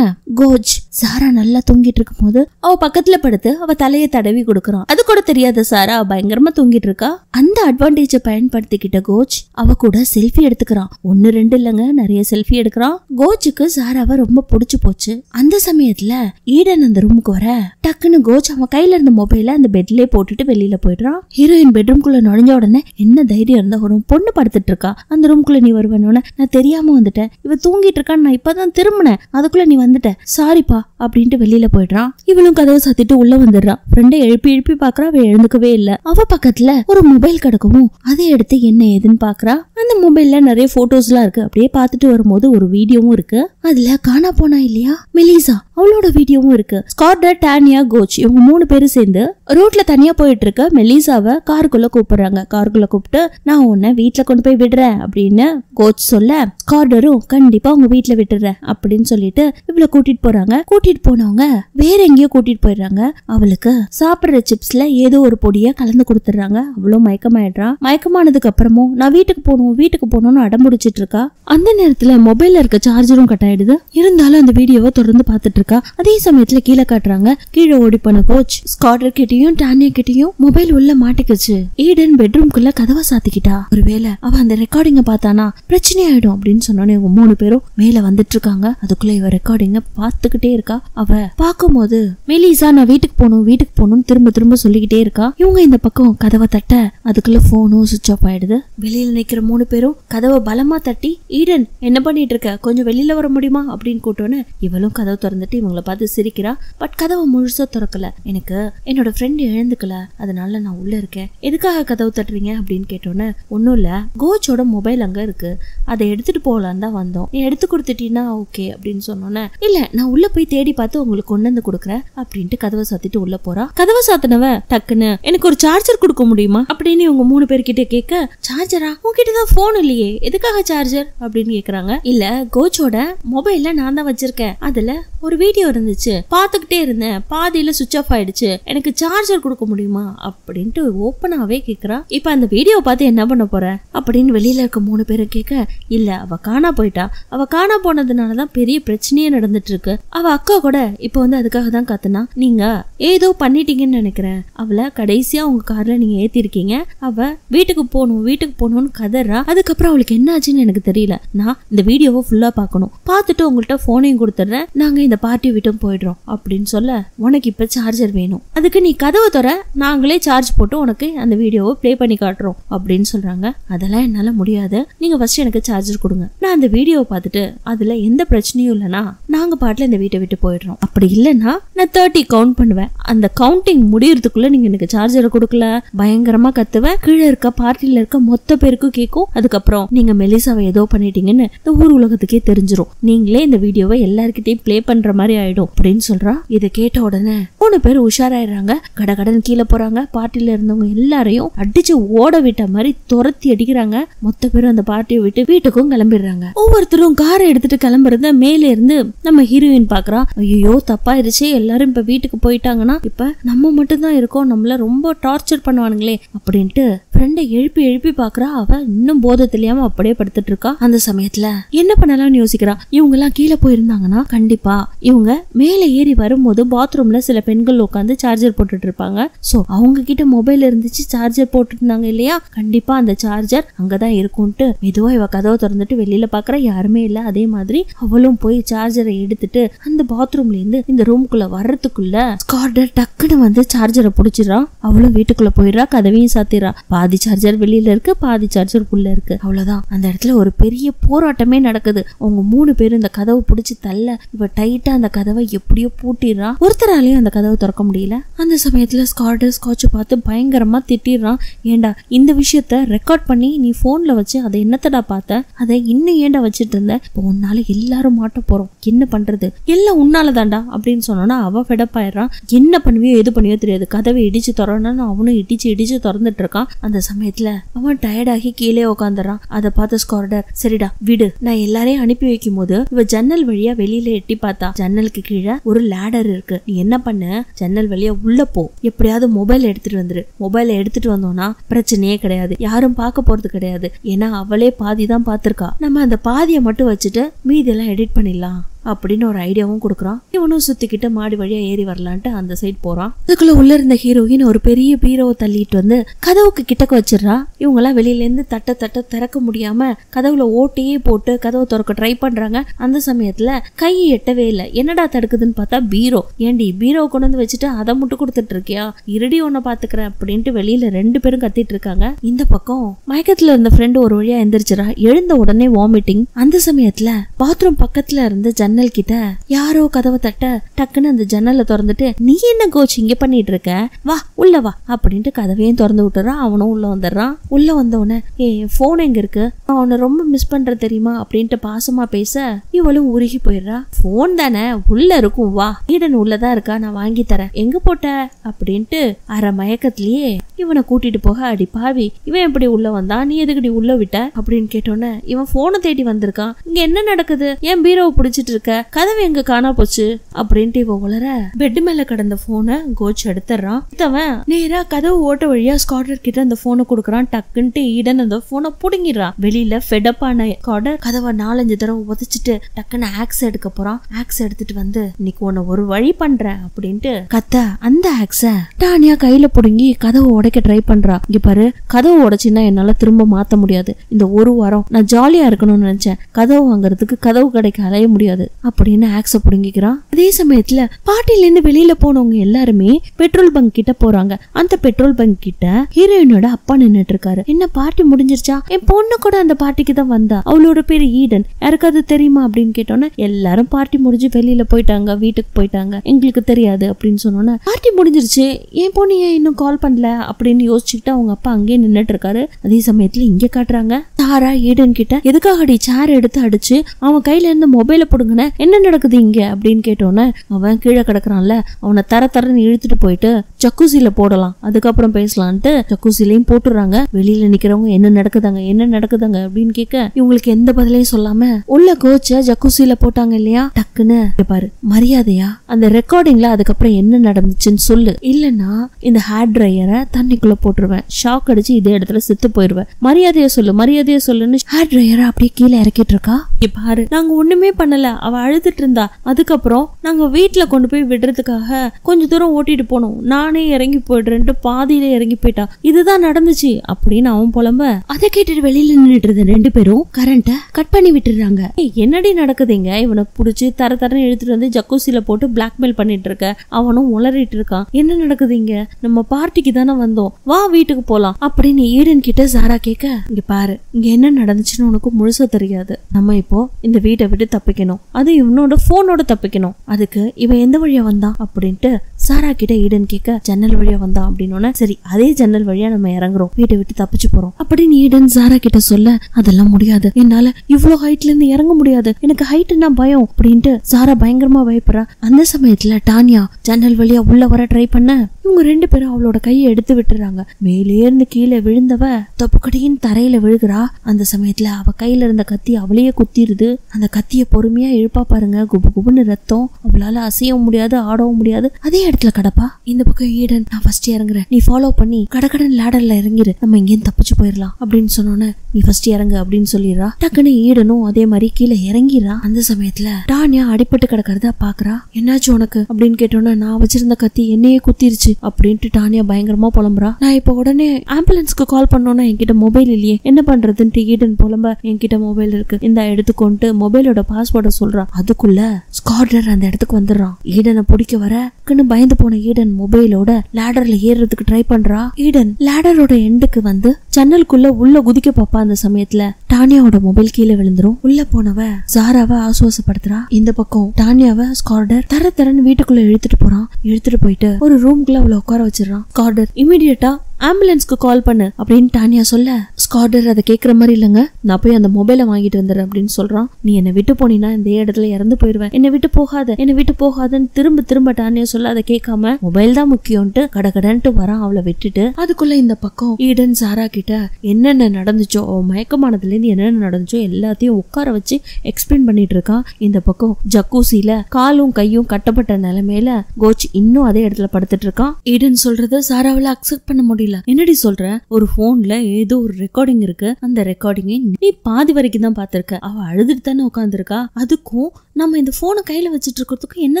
கோஜ் சாரா நல்லா தூங்கிட்டு இருக்கும் போது அவ பக்கத்துல படுத்து அவ தலையை தடவி கொடுக்குறான் அது கூட தெரியாத சாரா பயங்கரமா தூங்கிட்டு இருக்கா. அந்த அட்வான்டேஜ பயன்படுத்திக்கிட்ட கோச் அவ கூட செல்ஃபி எடுத்துக்கிறான் ஒன்னு ரெண்டு இல்லங்க நிறைய செல்ஃபி எடுக்கிறான் கோச்சுக்கு சாராவை ரொம்ப பிடிச்சு போச்சு. அந்த சமயத்துல ஈடன் அந்த ரூமுக்கு வர. டக்குன்னு கோச் அவன் கையில இருந்த மொபைல அந்த பெட்லயே போட்டுட்டு வெளியில போயிடுறான் ஹீரோயின் பெட்ரூம்குள்ள நுழைஞ்ச உடனே என்ன தைரியம் இருந்தா ஒரு பொண்ணு படுத்துட்டு இருக்கா அந்த ரூம்குள்ள நீ வருவேன்னு நான் தெரியாம வந்துட்டேன். இவ தூங்கிட்டு இருக்கான்னு நான் இப்பதான் திரும்பினேன். அதுக்குள்ள நீ வந்துட்ட. சாரிப்பா அப்படின்ட்டு வெளியில போயிடுறான் இவளும் கதவை சாத்திட்டு உள்ள வந்துடுறான் ஃப்ரெண்டை எழுப்பி எழுப்பி பாக்குறா. அவ எழுந்துக்கவே இல்ல. அவ பக்கத்துல ஒரு மொபைல் கிடக்கவும் அதை எடுத்து என்ன ஏதுன்னு பாக்குறா. அந்த மொபைல்ல நிறைய போட்டோஸ் எல்லாம் இருக்கு. அப்படியே பார்த்துட்டு வரும்போது ஒரு வீடியோவும் இருக்கு. அதுல காணா போனா இல்லையா? மெலிசா அவளோட வீடியோவும் இருக்கு. ஸ்கார்டர் டானியா கோச் இவங்க மூணு பேரும் சேர்ந்து ரோட்ல தனியா போயிட்டு இருக்க மெலிசாவை காருக்குள்ள கூப்பிடுறாங்க. காருக்குள்ள கூப்பிட்டு நான் உன்னை வீட்டில் கொண்டு போய் விடுறேன் அப்படின்னு கோச் சொல்ல கார்டரும் கண்டிப்பா உங்க வீட்டில் விட்டுறேன் அப்படின்னு சொல்லிட்டு இவளை கூட்டிட்டு போறாங்க. கூட்டிட்டு போனவங்க வேற எங்கேயோ கூட்டிட்டு போயிடுறாங்க. அவளுக்கு சாப்பிடுற சிப்ஸ்ல ஏதோ ஒரு பொடியை கலந்து கொடுத்துறாங்க அவ்வளோ மயக்கமாயிடுறா. மயக்கமானதுக்கு அப்புறமும் நான் வீட்டுக்கு போகணும் வீட்டுக்கு போகணும்னு அடம்பிடிச்சிட்டு இருக்கா? அந்த நேரத்துல மொபைல்ல இருக்க சார்ஜரும் கட் ஆயிடுது. இருந்தாலும் அந்த வீடியோவை தொடர்ந்து பார்த்துட்டு இருக்கா. அதே சமயத்துல கீழே காட்டுறாங்க. கீழே ஓடி போன கோச் ஸ்கார்டர் கிட்டயும் டானியா கிட்டேயும் மொபைல் உள்ள மாட்டிக்கிச்சு. ஈடன் பெட்ரூம்குள்ள கதவை சாத்திக்கிட்டா. ஒருவேளை அவ அந்த ரெக்கார்டிங்க பார்த்தானா பிரச்சனை ஆயிடும் அப்படின்னு சொன்னோன்னே மூணு பேரும் மேல வந்துட்டு இருக்காங்க அதுக்குள்ள இவ ரெக்கார்டிங்க பார்த்துக்கிட்டே இருக்கா. அவ பார்க்கும்போது மெலிசா நான் வீட்டுக்கு போகணும் வீட்டுக்கு போகணும்னு திரும்ப திரும்ப சொல்லிக்கிட்டே இருக்கா. இவங்க இந்த பக்கம் கதவை தட்ட அதுக்குள்ள போனும் சுவிச் ஆஃப் ஆயிடுது. வெளியில நிக்கிற மூணு பேரும் கதவை பலமா தட்டி ஈடன் என்ன பண்ணிட்டு இருக்க? கொஞ்சம் வெளியில வர முடியுமா? அப்படின்னு கூட்டோன்னு இவளும் கதவை திறந்துட்டு இவங்கள பார்த்து சிரிக்கிறா. பட் கதவை முழுசா திறக்கல. எனக்கு என்னோட ஃப்ரெண்ட் எழுந்துக்கல. அதனால நான் உள்ள இருக்கேன். எதுக்காக கதவு தட்டுறீங்க? அப்படின்னு கேட்டோன்னே ஒன்றும் இல்ல. கோச்சோட மொபைல் அங்க இருக்கு. அதை எடுத்துட்டு போகலான்னு தான் வந்தோம். நீ எடுத்து கொடுத்துட்டீன்னா ஓகே அப்படின்னு சொன்னோன்னே இல்ல நான் உள்ள போய் தேடி பார்த்து உங்களுக்கு கொண்டு வந்து கொடுக்குறேன் அப்படின்ட்டு கதவை சாத்திட்டு உள்ள போறா. கதவை சாத்தினவ டக்குன்னு எனக்கு ஒரு சார்ஜர் கொடுக்க முடியுமா? அப்படின்னு இவங்க மூணு பேர்கிட்ட கேட்க சார்ஜரா உங்ககிட்ட தான் போன் இல்லையே. எதுக்காக சார்ஜர் அப்படின்னு கேக்குறாங்க. இல்ல கோச்சோட மொபைல்ல நான் தான் வச்சிருக்கேன். அதுல ஒரு வீடியோ இருந்துச்சு. பாத்துக்கிட்டே இருந்தேன். பாதியில சுவிச் ஆஃப் ஆயிடுச்சு. எனக்கு சார்ஜர் கொடுக்க முடியுமா? அப்படின்ட்டு ஓப்பனாவே கேட்குறா இப்ப அந்த வீடியோ பார்த்து என்ன பண்ண போகிறேன் அப்படின்னு வெளியில் இருக்க மூணு பேரும் கேட்க இல்லை அவள் காணா போயிட்டா. அவள் காணா போனதுனால தான் பெரிய பிரச்சனையே நடந்துட்டு இருக்கு அவள் அக்கா கூட இப்போ வந்து அதுக்காக தான் கத்துனா. நீங்க ஏதோ பண்ணிட்டீங்கன்னு நினைக்கிறேன். அவளை கடைசியா உங்க கார்ல நீங்க ஏத்திருக்கீங்க. அவ வீட்டுக்கு போகணும் வீட்டுக்கு போகணும்னு கதறா. அதுக்கப்புறம் அவளுக்கு என்ன ஆச்சுன்னு எனக்கு தெரியல. நான் இந்த வீடியோவை ஃபுல்லா பார்க்கணும். பார்த்துட்டு உங்கள்கிட்ட போனையும் கொடுத்துட்றேன். நாங்க இந்த பார்ட்டி விட்டும் போயிடுறோம். அப்படின்னு சொல்ல உனக்கு இப்ப சார்ஜர் வேணும். அதுக்கு நீ கதவை தர நாங்களே சார்ஜ் போட்டு உனக்கு அந்த வீடியோவை ப்ளே பண்ணி காட்டுறோம். அப்படின்னு சொல்றாங்க. அதெல்லாம் என்னால் முடியாது. நீங்க ஃபர்ஸ்ட் எனக்கு சார்ஜர் கொடுங்க. நான் அந்த வீடியோவை பார்த்துட்டு அதுல எந்த பிரச்சனையும் இல்லைன்னா நாங்க பாட்டில் இந்த வீட்டை விட்டு போயிடுறோம். அப்படி இல்லைன்னா நான் தேர்ட்டி கவுண்ட் பண்ணுவேன். அந்த கவுண்டிங் முடியறதுக்குள்ள நீங்க எனக்கு சார்ஜரை கொடுக்கல. பயங்கரமா கத்துவேன். கீழே இருக்க பார்ட்டியில் இருக்க மொத்த பேருக்கும் கேட்கும் அதுக்கப்புறம் நீங்க மெலிசாவை ஏதோ பண்ணிட்டீங்கன்னு இந்த ஊர் உலகத்துக்கே தெரிஞ்சிடும் நீங்களே இந்த வீடியோவை எல்லாருக்கிட்டையும் ப்ளே பண்ற மாதிரி ஆயிடும். அப்படின்னு சொல்றா. இதை கேட்ட உடனே மூணு பேர் உஷாராயிடுறாங்க. கடகடன் கீழே போறாங்க. பார்ட்டியில் இருந்தவங்க எல்லாரையும் அடிச்சு ஓட விட்ட மாதிரி துரத்தி அடிக்கிறாங்க. மொத்த பேரும் அந்த பார்ட்டியை விட்டு வீட்டுக்கும் கிளம்பிடுறாங்க. ஒவ்வொருத்தரும் காரை எடுத்துட்டு கிளம்புறத மேல இருந்து நம்ம ஹீரோயின் பாக்குறா ஐயோ தப்பாயிருச்சு எல்லாரும் இப்ப வீட்டுக்கு போயிட்டாங்கன்னா இப்ப நம்ம மட்டும் தான் இருக்கோம். நம்மள ரொம்ப டார்ச்சர் பண்ணுவானுங்களே அப்படின்ட்டு ஃப்ரெண்டை எழுப்பி எழுப்பி பாக்குறா. அவ இன்னும் போதை தெரியாம அப்படியே படுத்துட்டு இருக்கா அந்த சமயத்துல என்ன பண்ணலாம்னு யோசிக்கிறா. இவங்க எல்லாம் கீழே போயிருந்தாங்கன்னா கண்டிப்பா இவங்க மேலே ஏறி வரும்போது பாத்ரூம்ல சில பெண்கள் உட்காந்து சார்ஜர் போட்டுட்டு இருப்பாங்க சோ அவங்க கிட்ட மொபைல் இருந்துச்சு சார்ஜர் போட்டுருந்தாங்க இருந்தாங்க இல்லையா? கண்டிப்பா அந்த சார்ஜர் அங்கதான் இருக்கும்ட்டு மெதுவா இவ கதவை திறந்துட்டு வெளியில பாக்குற. யாருமே இல்ல. அதே மாதிரி அவளும் போய் சார்ஜரை எடுத்துட்டு அந்த பாத்ரூம்ல இருந்து இந்த ரூம்குள்ள வர்றதுக்குள்ள ஸ்கார்டர் டக்குன்னு வந்து சார்ஜரை புடிச்சிடறான் அவளும் வீட்டுக்குள்ள போயிடுறா கதவையும் சாத்திடுறா. பாதி பாதி சார்ஜர் வெளியில இருக்கு பாதி சார்ஜர் உள்ள இருக்கு. அவ்வளவுதான். அந்த இடத்துல ஒரு பெரிய போராட்டமே நடக்குது. அவங்க மூணு பேரும் இந்த கதவை பிடிச்சி தள்ள இவ டைட்டா அந்த கதவை எப்படியோ பூட்டிடுறான் ஒருத்தராலையும் அந்த கதவை திறக்க முடியல. அந்த சமயத்துல ஸ்கார்டர் ஸ்காட்ச் பார்த்து பயங்கரமா திட்டிடுறான். ஏண்டா இந்த விஷயத்த ரெக்கார்ட் பண்ணி நீ போன்ல வச்சு அதை என்னத்தடா பார்த்த? அதை இன்னும் ஏண்டா வச்சிட்டு இருந்த? இப்போ உன்னால எல்லாரும் மாட்ட போறோம். என்ன பண்றது? எல்லாம் உன்னால தாண்டா அப்படின்னு சொன்னோன்னா அவ ஃபெடப் ஆயிடுறான் என்ன பண்ணுவியோ எது பண்ணுவியோ தெரியாது. கதவை இடிச்சு திறனா அவனும் இடிச்சு இடிச்சு திறந்துட்டு இருக்கான். அந்த சமயத்துல அவன் டயர்டாகி கீழே உட்காந்துறான் அதை பார்த்த ஸ்கார்டர் சரிடா விடு. நான் எல்லாரையும் அனுப்பி வைக்கும் போது இவ ஜன்னல் வழியா வெளியில எட்டி பார்த்தா ஜன்னலுக்கு கீழே ஒரு லேடர் இருக்கு. நீ என்ன பண்ண? ஜன்னல் வழியா உள்ள போ. எப்படியாவது மொபைல் எடுத்துட்டு வந்துரு. மொபைலை எடுத்துட்டு வந்தோம்னா பிரச்சனையே கிடையாது. யாரும் பார்க்க போறது கிடையாது. ஏன்னா அவளே பாதி தான் பார்த்திருக்கா. நம்ம அந்த பாதியை மட்டும் வச்சுட்டு மீதியெல்லாம் எடிட் பண்ணிடலாம். அப்படின்னு ஒரு ஐடியாவும் கொடுக்குறான். இவனும் சுத்திக்கிட்டு மாடி வழியா ஏறி வரலான்ட்டு அந்த சைட் போறான். அதுக்குள்ளே உள்ள இருந்த ஹீரோயின் ஒரு பெரிய பீரோவை தள்ளிட்டு வந்து கதவுக்கு கிட்டக்க வச்சிடுறா. இவங்க எல்லாம் வெளியில இருந்து தட்ட தட்ட திறக்க முடியாம கதவுல ஓட்டையே போட்டு கதவை திறக்க ட்ரை பண்றாங்க. அந்த சமயத்துல கை எட்டவே இல்லை. என்னடா தடுக்குதுன்னு பார்த்தா பீரோ. ஏண்டி பீரோ கொண்டு வந்து வச்சுட்டு அதை மட்டும் கொடுத்துட்டு இருக்கியா? இருடி உன்னை பாத்துக்கிறேன் அப்படின்ட்டு வெளியில ரெண்டு பேரும் கத்திட்டு இருக்காங்க. இந்த பக்கம் மயக்கத்துல இருந்த ஃப்ரெண்டு ஒரு வழியா எந்திரிச்சிடா எழுந்த உடனே வாமிட்டிங் அந்த சமயத்துல பாத்ரூம் பக்கத்துல இருந்து ஜன்னல் கிட்ட யாரோ கதவை தட்ட டக்குன்னு அந்த ஜன்னலை திறந்துட்டு நீ என்ன கோச் இங்க பண்ணிட்டு இருக்க? வா உள்ள வா அப்படின்ட்டு கதவையும் திறந்து விட்டுறான். அவனும் உள்ள வந்துடுறான். உள்ள வந்தவன ஏ போன் எங்க இருக்கு? அவனை ரொம்ப மிஸ் பண்ற தெரியுமா? அப்படின்ட்டு பாசமா பேச இவளும் உருகி போயிடுறா. போன் தானே உள்ள இருக்கும் வா. ஈடன் உள்ளதான் இருக்கா? நான் வாங்கி தரேன். எங்க போட்ட? அப்படின்ட்டு அரை மயக்கத்திலேயே இவனை கூட்டிட்டு போக அடி பாவி இவன் எப்படி உள்ள வந்தான் நீ எதுக்கடி உள்ள விட்ட? அப்படின்னு கேட்டோன்னே இவன் போனை தேடி வந்திருக்கான். இங்க என்ன நடக்குது? ஏன் பீரோவை பிடிச்சிட்டு இருக்க? கதவு எங்க காணா போச்சு? அப்படின்ட்டு இவன் உளர பெட் மேல கிடந்த போனை கோச் எடுத்துறான் இத்தவன் நேரா கதவு ஓட்ட வழியா ஸ்காடர் கிட்ட அந்த போனை கொடுக்குறான். டக்குன்ட்டு ஈடன் அந்த போனை புடுங்கிடுறான். வெளியில ஃபெடப்பான ஸ்காடர் கதவை நாலஞ்சு தடவை உதச்சிட்டு டக்குன்னு ஆக்ஸ் எடுக்க போறான். ஆக்ஸ் எடுத்துட்டு வந்து இன்னைக்கு உன்னை ஒரு வழி பண்றேன். அப்படின்ட்டு கத்த அந்த ஆக்ஸ டானியா கையில புடுங்கி கதவை உடைக்க ட்ரை பண்றா. இங்க பாரு கதவு உடைச்சின்னா என்னால திரும்ப மாத்த முடியாது. இந்த ஒரு வாரம் நான் ஜாலியா இருக்கணும்னு நினைச்சேன். கதவு வாங்குறதுக்கு கதவு கடைக்கு அலைய முடியாது. அப்படின்னு ஆக்ஸ புடுங்கிக்கிறான். அதே சமயத்துல பாட்டில இருந்து வெளியில போனவங்க எல்லாருமே பெட்ரோல் பங்க் கிட்ட போறாங்க. அந்த பெட்ரோல் பங்க் கிட்ட ஹீரோயினோட அப்பா நின்னுட்டு இருக்காரு. என்ன பார்ட்டி முடிஞ்சிருச்சா? என் பொண்ணு கூட அந்த பாட்டிக்கு தான் வந்தா. அவளோட பேரு ஈடன் யாருக்காவது தெரியுமா அப்படின்னு கேட்டோன்னே எல்லாரும் பார்ட்டி முடிஞ்சு வெளியில போயிட்டாங்க. வீட்டுக்கு போயிட்டாங்க. எங்களுக்கு தெரியாது அப்படின்னு சொன்னோன்னே பார்ட்டி முடிஞ்சிருச்சு. என் பொண்ணு ஏன் இன்னும் கால் பண்ணல? அப்படின்னு யோசிச்சுக்கிட்டு அவங்க அப்பா அங்கேயே நின்றுட்டு இருக்காரு அதே சமயத்துல இங்க காட்டுறாங்க. தாரா ஈடன் கிட்ட எதுக்காக அடி சேர் எடுத்து அடிச்சு அவன் கையில இருந்து மொபைல புடுங்கின? என்ன நடக்குது இங்க? அப்படின்னு கேட்டோன்னே அவன் கீழே கிடக்குறான்ல அவனை தர தரன்னு இழுத்துட்டு போயிட்டு ஜக்கூசில போடலாம். அதுக்கப்புறம் பேசலான்ட்டு ஜக்கூசிலையும் போட்டுறாங்க. வெளியில நிக்கிறவங்க என்ன நடக்குதாங்க? என்ன நடக்குதாங்க? அப்படின்னு கேட்க இவங்களுக்கு எந்த பதிலையும் சொல்லாம உள்ள கோச்ச ஜக்கூசில போட்டாங்க இல்லையா? டக்குன்னு. பாரு மரியாதையா? அந்த ரெக்கார்டிங்ல அதுக்கப்புறம் என்ன நடந்துச்சுன்னு சொல்லு. இல்லைன்னா இந்த ஹேர் ட்ரையரை தண்ணிக்குள்ள போட்டுருவேன். ஷாக் அடிச்சு இதே இடத்துல செத்து போயிருவேன். மரியாதையா சொல்லு மரியாதையை சொல்லுன்னு ஹேர் ட்ரையரை அப்படியே கீழே இறக்கிட்டு இருக்கா? பாரு நாங்க ஒண்ணுமே பண்ணல. அவ அழுதுட்டு இருந்தா. அதுக்கப்புறம் நாங்க வீட்டுல கொண்டு போய் விடுறதுக்காக கொஞ்ச தூரம் ஓட்டிட்டு போனோம். நானே இறங்கி போயிடுறேன்ட்டு பாதியில இறங்கி போயிட்டா. இதுதான் நடந்துச்சு அப்படின்னு அவன் புலம்ப. அதை கேட்டுட்டு வெளியில நின்றுட்டு இருந்த ரெண்டு பேரும் கரண்ட கட் பண்ணி விட்டுறாங்க. ஏய், என்னடி நடக்குதுங்க? இவனை புடிச்சு தர தரன்னு இழுத்துட்டு வந்து ஜக்கூசில போட்டு பிளாக்மெயில் பண்ணிட்டு இருக்க. அவனும் உளறிட்டு இருக்கான். என்ன நடக்குதுங்க நம்ம பார்ட்டிக்கு தானே வந்து வந்தோம் வா வீட்டுக்கு போலாம். அப்படின்னு ஈடன் கிட்ட சாரா கேட்க இங்க பாரு இங்க என்ன நடந்துச்சுன்னு உனக்கு முழுசா தெரியாது. நம்ம இப்போ இந்த வீட்டை விட்டு தப்பிக்கணும். அது இவனோட போனோட தப்பிக்கணும். அதுக்கு இவன் எந்த வழியா வந்தான்? அப்படின்ட்டு சாரா கிட்ட ஈடன் கேட்க ஜன்னல் வழியா வந்தான் அப்படின்னு சரி அதே ஜன்னல் வழியா நம்ம இறங்குறோம். வீட்டை விட்டு தப்பிச்சு போறோம். அப்படின்னு ஈடன் சாரா கிட்ட சொல்ல அதெல்லாம் முடியாது. என்னால இவ்வளவு ஹைட்ல இருந்து இறங்க முடியாது. எனக்கு ஹைட்னா பயம் அப்படின்ட்டு சாரா பயங்கரமா பயப்படுறா. அந்த சமயத்துல டானியா ஜன்னல் வழியா உள்ள வர ட்ரை பண்ண இவங்க ரெண்டு பேரும் அவளோட கையை எடுத்து விட்டுறாங்க. மேலே இருந்து கீழே விழுந்தவ தொப்புக்கடியின் தரையில விழுகிறா. அந்த சமயத்துல அவ கையில இருந்த கத்தி அவளையே குத்திடுது அந்த கத்திய பொறுமையா இழுப்பா பாருங்க. குபு குபுன்னு ரத்தம். அவளால அசையவும் முடியாது ஆடவும் முடியாது. அதே இடத்துல கடப்பா? இந்த பக்கம் ஈடன் நான் ஃபர்ஸ்ட் இறங்குறேன். நீ ஃபாலோ பண்ணி கடகடன் லேடர்ல இறங்கிரு. நம்ம இங்கேயும் தப்பிச்சு போயிடலாம் அப்படின்னு சொன்னோன்னே நீ ஃபர்ஸ்ட் இறங்கு அப்படின்னு சொல்லிடுறா. டக்குன்னு ஈடனும் அதே மாதிரி கீழே இறங்கிடுறா. அந்த சமயத்துல டானியா அடிபட்டு கிடக்கிறத பாக்குறா. என்னாச்சு உனக்கு? அப்படின்னு கேட்டோன்னே நான் வச்சிருந்த கத்தி என்னையே குத்திருச்சு அப்படின்ட்டு டானியா பயங்கரமா புலம்புறா. நான் இப்போ உடனே ஆம்புலன்ஸ்க்கு கால் பண்ணோன்னா என்கிட்ட மொபைல் இல்லையே. என்ன பண்றதுன்ட்டு ஈடன் புலம்ப என்கிட்ட மொபைல் இருக்கு. இந்த எடுத்துக்கொண்டு மொபைலோட பாஸ்வேர்டை சொல்றான் அதுக்குள்ள ஸ்காட்லர் அந்த இடத்துக்கு வந்துடுறான். ஈடனை பிடிக்க வரக்குன்னு பயந்து பயந்து போன ஈடன் மொபைலோட லேடர்ல ஏறுறதுக்கு ட்ரை பண்றா? ஈடன் லேடரோட எண்டுக்கு வந்து ஜன்னலுக்குள்ள உள்ள குதிக்க பாப்பா அந்த சமயத்துல. டானியாவோட மொபைல் கீழே விழுந்துரும். உள்ள போனவ ஜாராவை ஆசுவாசப்படுத்துறா. இந்த பக்கம் டானியாவை ஸ்கார்டர் தர தரன்னு வீட்டுக்குள்ள இழுத்துட்டு போறான். இழுத்துட்டு போயிட்டு ஒரு ரூம்குள்ள அவளை உட்கார வச்சிடறான். ஸ்கார்டர் இமீடியட்டா ஆம்புலன்ஸ்க்கு கால் பண்ணு அப்படின்னு டானியா சொல்ல ஸ்கார்டர் அதை கேட்குற மாதிரி இல்லைங்க. நான் போய் அந்த மொபைலை வாங்கிட்டு வந்துடுறேன் அப்படின்னு சொல்கிறான் நீ என்னை விட்டு போனீன்னா இந்த இடத்துல இறந்து போயிடுவேன். என்னை விட்டு போகாத. என்னை விட்டு போகாதன்னு திரும்ப திரும்ப டானியா சொல்ல அதை கேட்காம மொபைல் தான் முக்கியம்ட்டு கடகடன்ட்டு வரான். அவளை விட்டுட்டு அதுக்குள்ள இந்த பக்கம் ஈடன் சாரா கிட்ட என்னென்ன நடந்துச்சோ? மயக்கமானதுலேருந்து என்னென்ன நடந்துச்சோ எல்லாத்தையும் உட்கார வச்சு எக்ஸ்பிளைன் பண்ணிட்டு இருக்கான். இந்த பக்கம் ஜக்கூசியில் காலும் கையும் கட்டப்பட்ட நிலைமையில கோச் இன்னும் அதே இடத்துல படுத்துட்டு இருக்கான். ஈடன் சொல்றது சாராவில் அக்செப்ட் பண்ண முடியல. என்னடி சொல்ற? ஒரு போன்ல ஏதோ ஒரு ரெக்கார்டிங் இருக்கு. அந்த ரெக்கார்டிங்கை நீ பாதி வரைக்கும் தான் பாத்திருக்க அவ அழுதுட்டு தானே உட்காந்துருக்கா அதுக்கும் நம்ம இந்த போனை கையில வச்சிட்டு இருக்கிறதுக்கும் என்ன